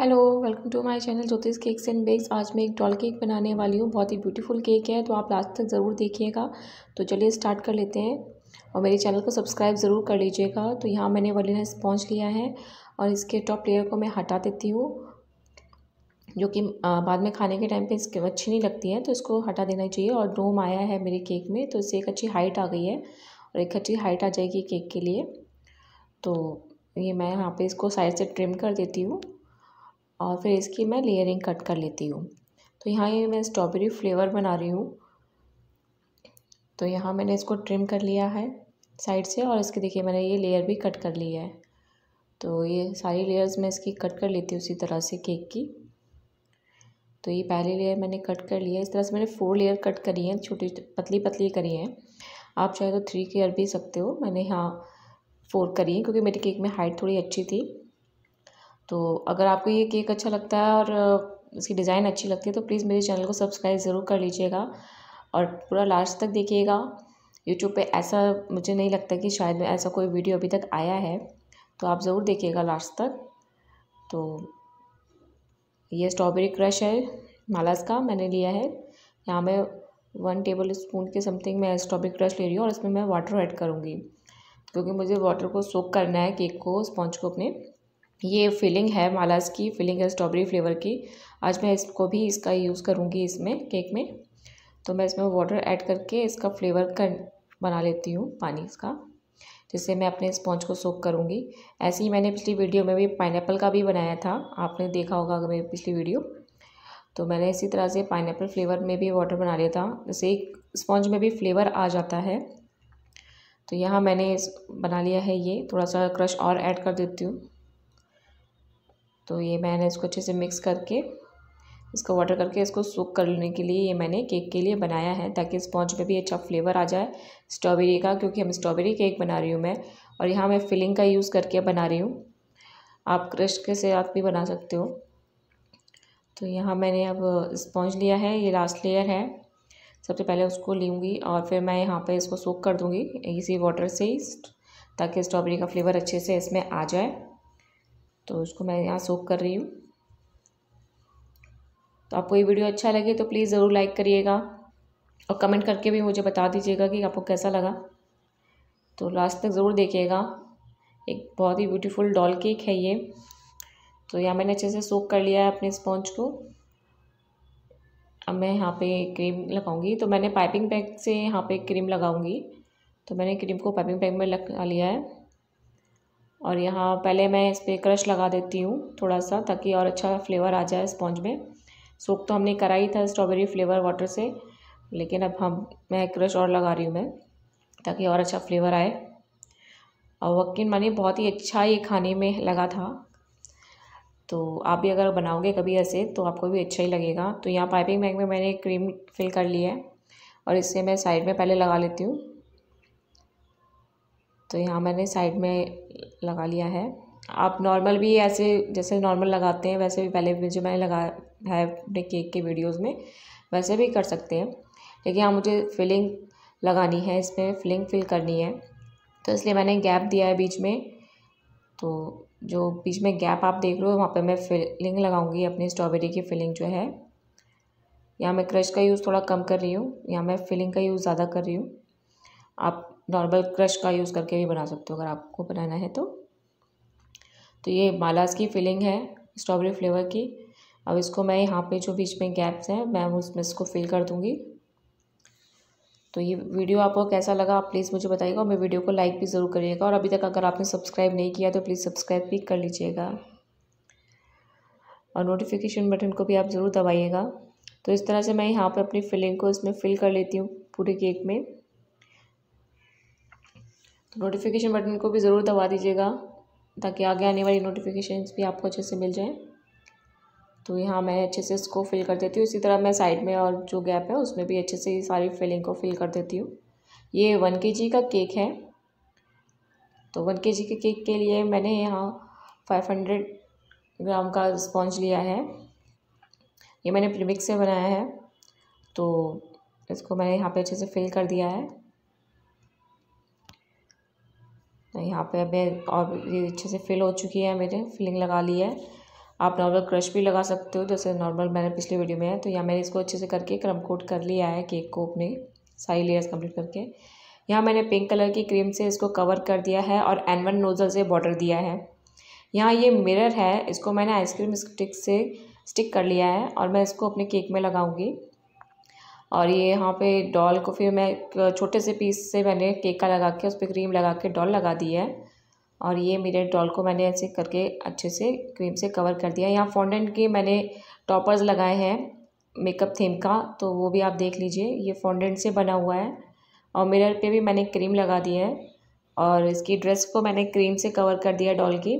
Hello, welcome to my channel Jyotish cakes and bakes. आज मैं एक डॉल केक बनाने वाली हूँ। बहुत ही ब्यूटीफुल केक है तो आप लास्ट तक ज़रूर देखिएगा। तो चलिए स्टार्ट कर लेते हैं। और मेरे चैनल को सब्सक्राइब ज़रूर कर लीजिएगा। तो यहाँ मैंने वलीना स्पॉन्ज लिया है और इसके टॉप लेयर को मैं हटा देती हूँ, जो कि बाद में खाने के टाइम पे इसके अच्छी नहीं लगती है तो इसको हटा देना चाहिए। और डोम आया है मेरे केक में तो इससे एक अच्छी हाइट आ गई है और एक अच्छी हाइट आ जाएगी केक के लिए। तो ये मैं यहाँ पे इसको साइड से ट्रिम कर देती हूँ। और फिर इसकी मैं लेयरिंग कट कर लेती हूँ। तो यहाँ ये मैं स्ट्रॉबेरी फ्लेवर बना रही हूँ। तो यहाँ मैंने इसको ट्रिम कर लिया है साइड से और इसके देखिए मैंने ये लेयर भी कट कर ली है। तो ये सारी लेयर्स मैं इसकी कट कर लेती हूँ उसी तरह से केक की। तो ये पहली लेयर मैंने कट कर लिया है। इस तरह से मैंने फोर लेयर कट करी हैं, छोटी पतली पतली करी हैं। आप चाहे तो थ्री कर भी सकते हो। मैंने यहाँ फोर करी है क्योंकि मेरी केक में हाइट थोड़ी अच्छी थी। तो अगर आपको ये केक अच्छा लगता है और इसकी डिज़ाइन अच्छी लगती है तो प्लीज़ मेरे चैनल को सब्सक्राइब ज़रूर कर लीजिएगा और पूरा लास्ट तक देखिएगा। यूट्यूब पे ऐसा मुझे नहीं लगता कि शायद ऐसा कोई वीडियो अभी तक आया है तो आप ज़रूर देखिएगा लास्ट तक। तो ये स्ट्रॉबेरी क्रश है मालास का, मैंने लिया है। यहाँ मैं वन टेबल स्पून के समथिंग मैं स्ट्रॉबेरी क्रश ले रही हूँ और इसमें मैं वाटर ऐड करूँगी, क्योंकि मुझे वाटर को सोक करना है केक को, स्पॉन्ज को अपने। ये फिलिंग है मालास की फिलिंग है स्ट्रॉबेरी फ्लेवर की। आज मैं इसको भी इसका यूज़ करूँगी इसमें केक में। तो मैं इसमें वाटर ऐड करके इसका फ्लेवर कर, बना लेती हूँ पानी इसका, जिससे मैं अपने स्पॉन्ज को सोक करूँगी। ऐसे ही मैंने पिछली वीडियो में भी पाइनएप्पल का भी बनाया था, आपने देखा होगा अगर मेरी पिछली वीडियो तो मैंने इसी तरह से पाइन फ्लेवर में भी वाटर बना लिया था जैसे एक स्पॉन्ज में भी फ्लेवर आ जाता है। तो यहाँ मैंने बना लिया है ये, थोड़ा सा क्रश और ऐड कर देती हूँ। तो ये मैंने इसको अच्छे से मिक्स करके, इसको वाटर करके इसको सूख कर लेने के लिए ये मैंने केक के लिए बनाया है ताकि स्पॉन्ज में भी अच्छा फ्लेवर आ जाए स्ट्रॉबेरी का, क्योंकि हम स्ट्रॉबेरी केक बना रही हूँ मैं और यहाँ मैं फिलिंग का यूज़ करके बना रही हूँ। आप क्रश के से आप भी बना सकते हो। तो यहाँ मैंने अब स्पॉन्ज लिया है, ये लास्ट लेयर है। सबसे पहले उसको लूँगी और फिर मैं यहाँ पर इसको सोख कर दूँगी इसी वाटर से ही, ताकि स्ट्रॉबेरी का फ्लेवर अच्छे से इसमें आ जाए। तो उसको मैं यहाँ सोख कर रही हूँ। तो आपको ये वीडियो अच्छा लगे तो प्लीज़ ज़रूर लाइक करिएगा और कमेंट करके भी मुझे बता दीजिएगा कि आपको कैसा लगा। तो लास्ट तक ज़रूर देखिएगा। एक बहुत ही ब्यूटीफुल डॉल केक है ये। तो यहाँ मैंने अच्छे से सोख कर लिया है अपने स्पॉन्ज को। अब मैं यहाँ पे क्रीम लगाऊँगी। तो मैंने पाइपिंग बैग से यहाँ पे क्रीम लगाऊँगी। तो मैंने क्रीम को पाइपिंग बैग में लगा लिया है। और यहाँ पहले मैं इस पर क्रश लगा देती हूँ थोड़ा सा ताकि और अच्छा फ्लेवर आ जाए स्पॉन्ज में। सूख तो हमने करा ही था स्ट्रॉबेरी फ्लेवर वाटर से, लेकिन अब हम, मैं क्रश और लगा रही हूँ मैं, ताकि और अच्छा फ्लेवर आए। और वकीन मानिए, बहुत ही अच्छा ये खाने में लगा था। तो आप भी अगर बनाओगे कभी ऐसे तो आपको भी अच्छा ही लगेगा। तो यहाँ पाइपिंग बैग में मैंने क्रीम फिल कर लिया है, और इससे मैं साइड में पहले लगा लेती हूँ। तो यहाँ मैंने साइड में लगा लिया है। आप नॉर्मल भी ऐसे जैसे नॉर्मल लगाते हैं, वैसे भी पहले जो मैंने लगा है अपने केक के वीडियोस में, वैसे भी कर सकते हैं। लेकिन यहाँ मुझे फिलिंग लगानी है, इसमें फिलिंग फिल करनी है। तो इसलिए मैंने गैप दिया है बीच में। तो जो बीच में गैप आप देख रहे हो, वहाँ पे मैं फिलिंग लगाऊँगी अपनी स्ट्रॉबेरी की फिलिंग जो है। यहाँ मैं क्रश का यूज़ थोड़ा कम कर रही हूँ, यहाँ मैं फिलिंग का यूज़ ज़्यादा कर रही हूँ। आप नॉर्मल क्रश का यूज़ करके भी बना सकते हो, अगर आपको बनाना है तो। तो ये मालास की फिलिंग है, स्ट्रॉबेरी फ्लेवर की। अब इसको मैं यहाँ पे जो बीच में गैप्स हैं, मैं उसमें इसको फिल कर दूँगी। तो ये वीडियो आपको कैसा लगा, आप प्लीज़ मुझे बताइएगा। और मेरे वीडियो को लाइक भी ज़रूर करिएगा। और अभी तक अगर आपने सब्सक्राइब नहीं किया तो प्लीज़ सब्सक्राइब भी कर लीजिएगा। और नोटिफिकेशन बटन को भी आप ज़रूर दबाइएगा। तो इस तरह से मैं यहाँ पर अपनी फिलिंग को इसमें फिल कर लेती हूँ, पूरे केक में। नोटिफिकेशन बटन को भी ज़रूर दबा दीजिएगा, ताकि आगे आने वाली नोटिफिकेशन भी आपको अच्छे से मिल जाएँ। तो यहाँ मैं अच्छे से इसको फिल कर देती हूँ। इसी तरह मैं साइड में और जो गैप है, उसमें भी अच्छे से सारी फिलिंग को फिल कर देती हूँ। ये वन के जी का केक है। तो वन के जी के केक के लिए मैंने यहाँ फाइव हंड्रेड ग्राम का स्पॉन्ज लिया है। ये मैंने प्रीमिक्स से बनाया है। तो इसको मैंने यहाँ पे अच्छे से फिल कर दिया है। यहाँ पे मैं और ये अच्छे से फिल हो चुकी है मेरे फिलिंग लगा ली है। आप नॉर्मल क्रश भी लगा सकते हो, जैसे नॉर्मल मैंने पिछली वीडियो में है तो यहाँ मैंने इसको अच्छे से करके क्रम कोट कर लिया है केक को अपने सारी लेयर्स कंप्लीट करके। यहाँ मैंने पिंक कलर की क्रीम से इसको कवर कर दिया है और एन वन नोज़ल से बॉर्डर दिया है। यहाँ ये मिरर है, इसको मैंने आइसक्रीम स्टिक से स्टिक कर लिया है और मैं इसको अपने केक में लगाऊँगी। और ये यहाँ पे डॉल को फिर मैं छोटे से पीस से मैंने केक का लगा के, उस पर क्रीम लगा के डॉल लगा दी है। और ये मेरे डॉल को मैंने ऐसे करके अच्छे से क्रीम से कवर कर दिया यहाँ फॉन्डेंट के मैंने टॉपर्स लगाए हैं, मेकअप थीम का तो वो भी आप देख लीजिए, ये फॉन्डेंट से बना हुआ है। और मिरर पे भी मैंने क्रीम लगा दी है और इसकी ड्रेस को मैंने क्रीम से कवर कर दिया डॉल की।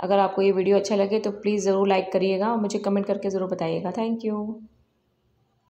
अगर आपको ये वीडियो अच्छा लगे तो प्लीज़ ज़रूर लाइक करिएगा और मुझे कमेंट करके ज़रूर बताइएगा। Thank you.